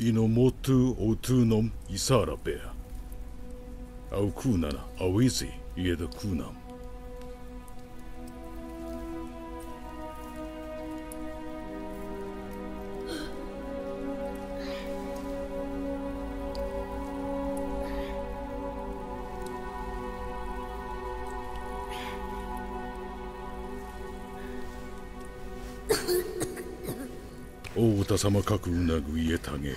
ino motu o tunum isara bea. Au kunana awizi ieda kunam. 大太様かくうなぐ家たげ。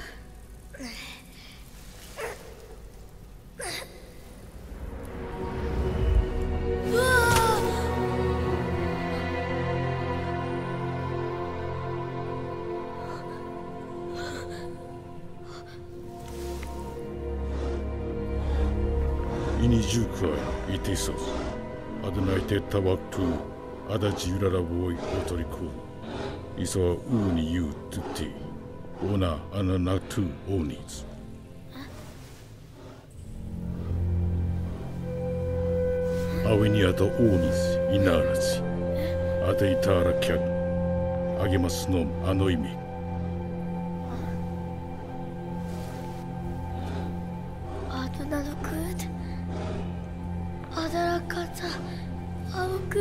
アイティソスアドナイテタワクトゥアダジュララボイオトリコー iso uni yu tuti ona ananatu onis awini ata onis inarachi ata itara kyak agemas nom anoimi adına dokut adara kata avuk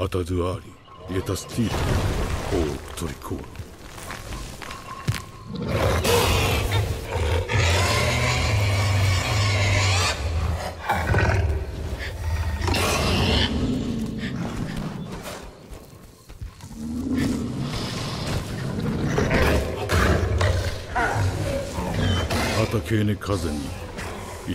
Ataduari, Etastir, o Toricoro. 畑に風にい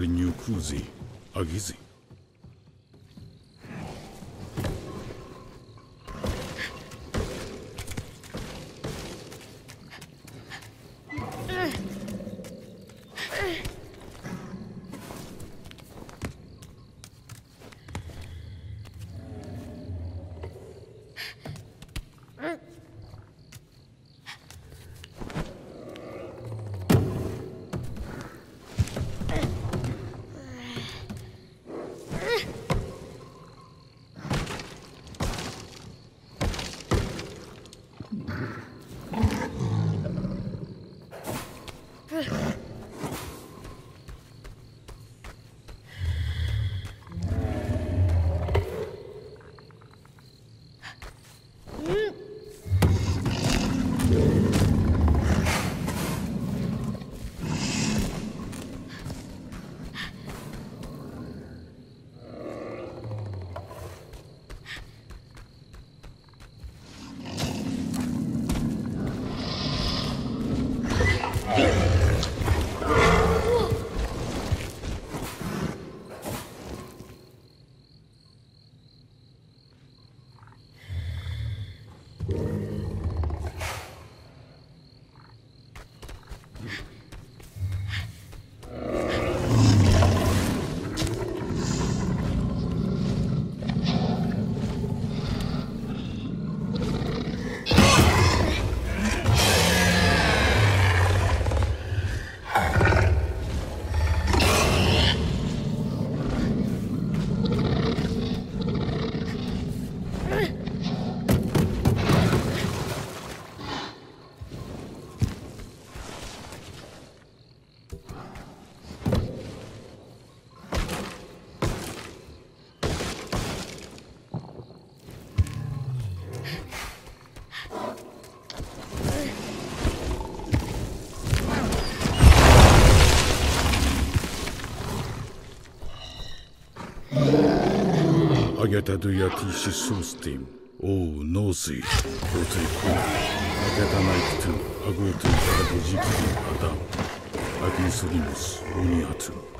リニュークーズィアギズィ Agata do yatishi sustim. O nosi. Otri ku. Agata naiktu. Agotu karago jiki adam. Agi surimus. Uniatu.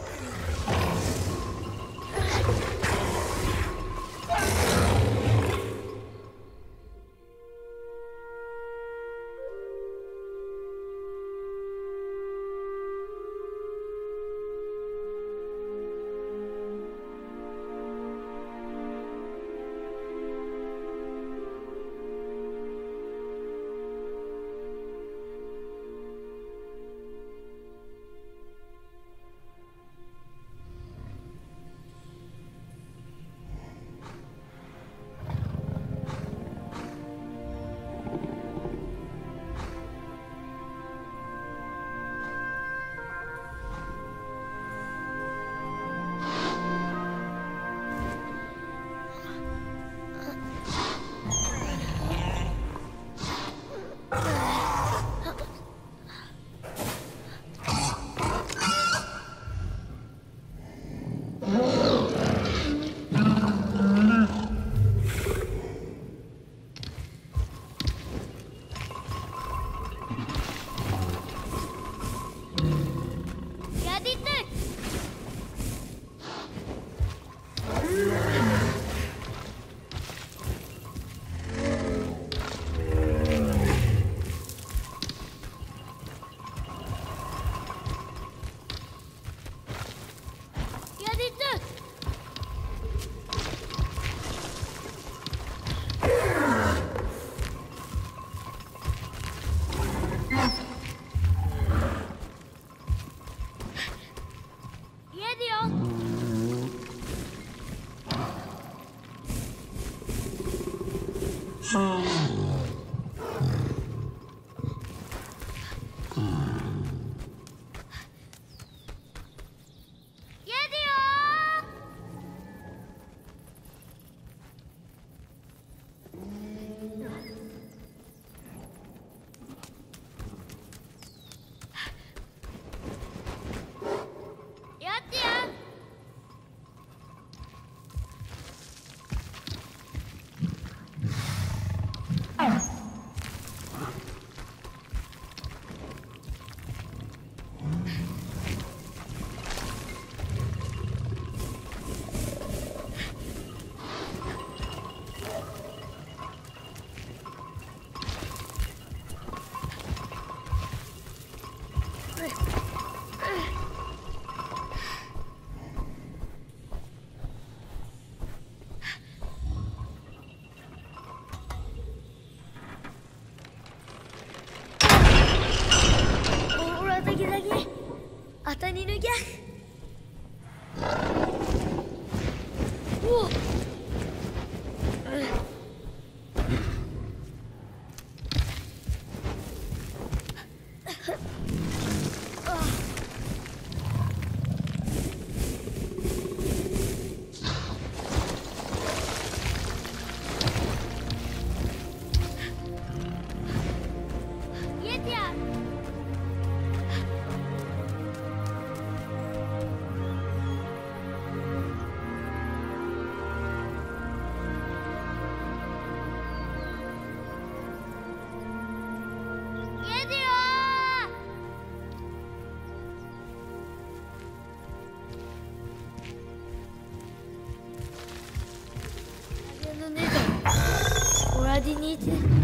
に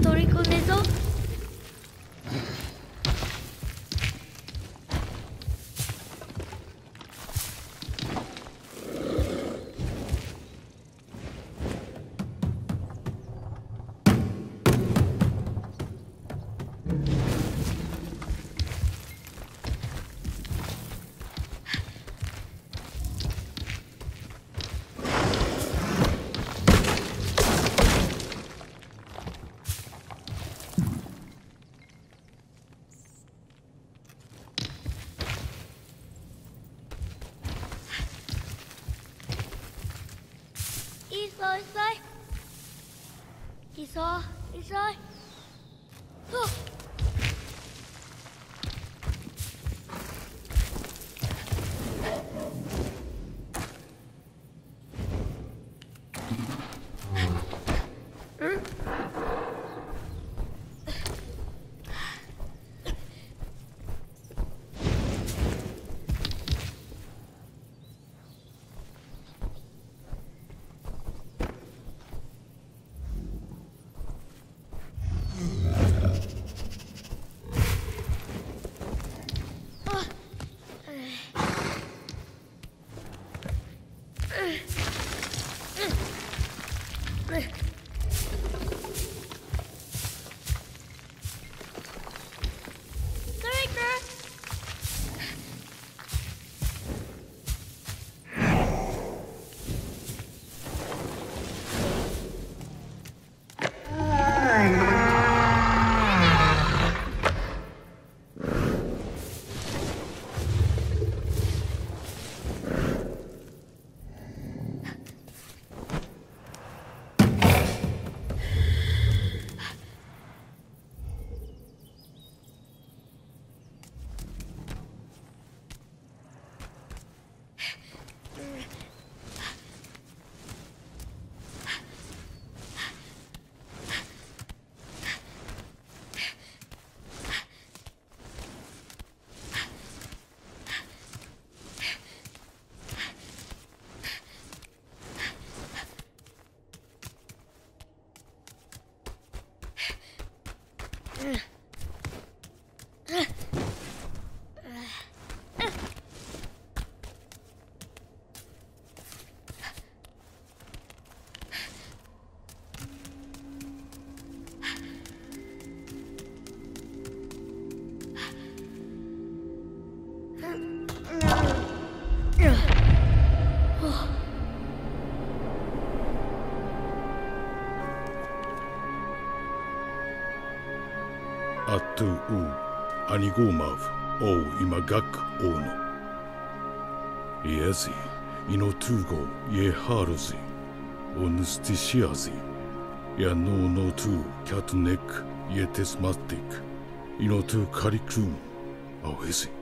取り込めぞ。Ani gumav, o Imagak ono. Iezi Inotugo ye haruzi Onustisiazi Ya no no tu Catnek Yetesmatik, Inotu kariku Awezi.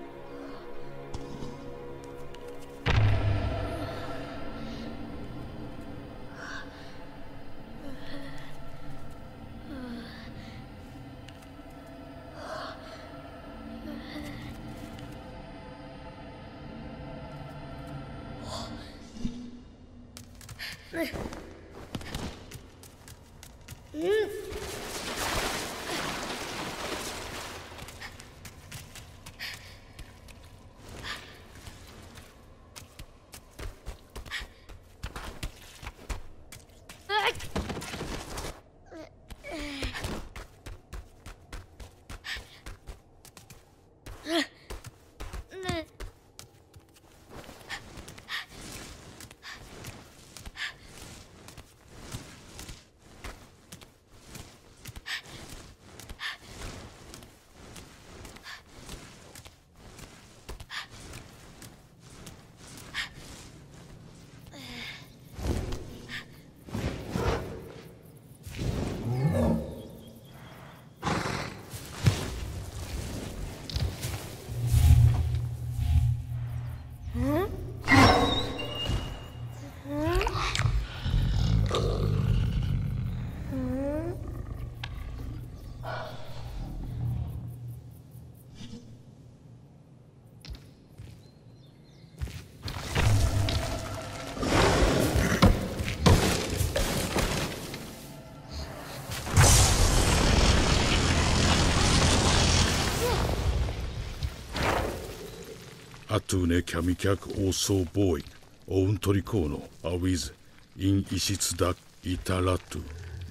Atune kamikak also boy. Oun torikono awiz in isitsdak italatu.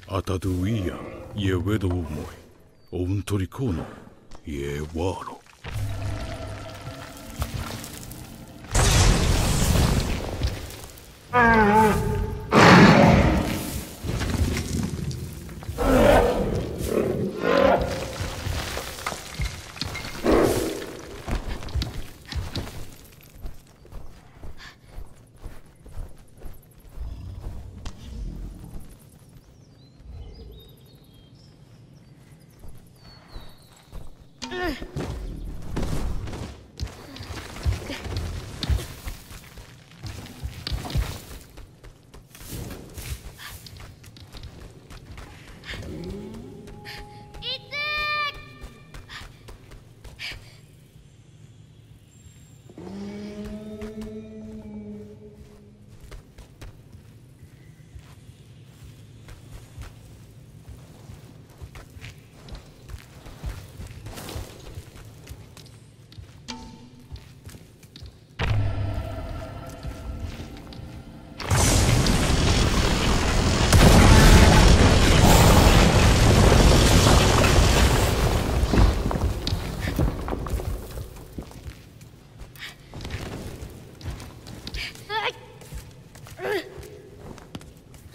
Ataduia ye wedo moi, Oun torikono ye waro.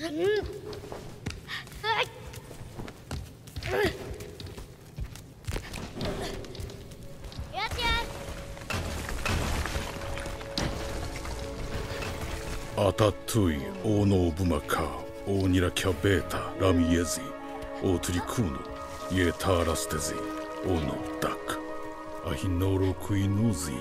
アタトゥイオノーブマカオニラキャベータラミエズ。ィオトリクーノイエターラステゼ。オノダック。アヒノロクイノズィ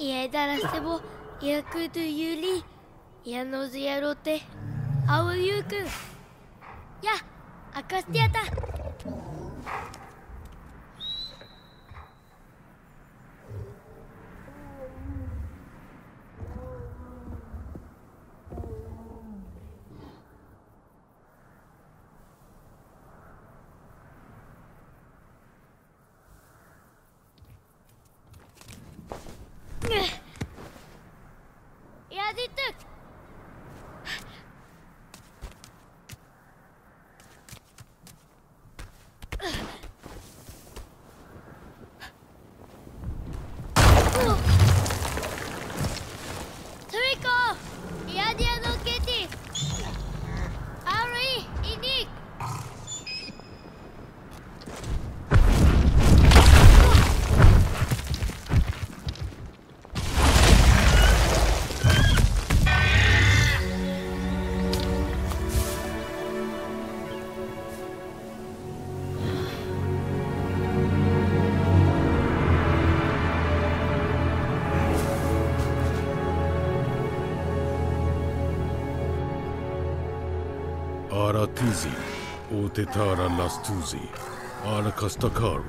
얘들아세보 야쿠두 유리 야노즈 야로테 아오유크 야 아카스티아타 アラティズィオテターララストゥーズィアラカスタカール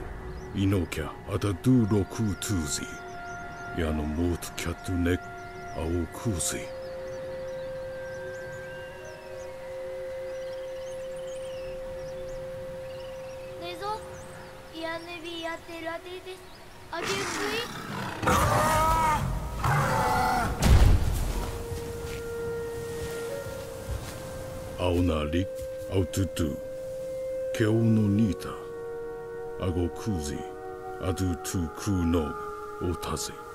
イノキャアダドゥロクートゥーズィヤノモートキャトゥネアオクーズィ Nezo, ja ne vi ja te radite. A gdje svi? Aonali, Aututu, Keo no Nita, Ago Kuzi, Adu tu Ku no Otaze.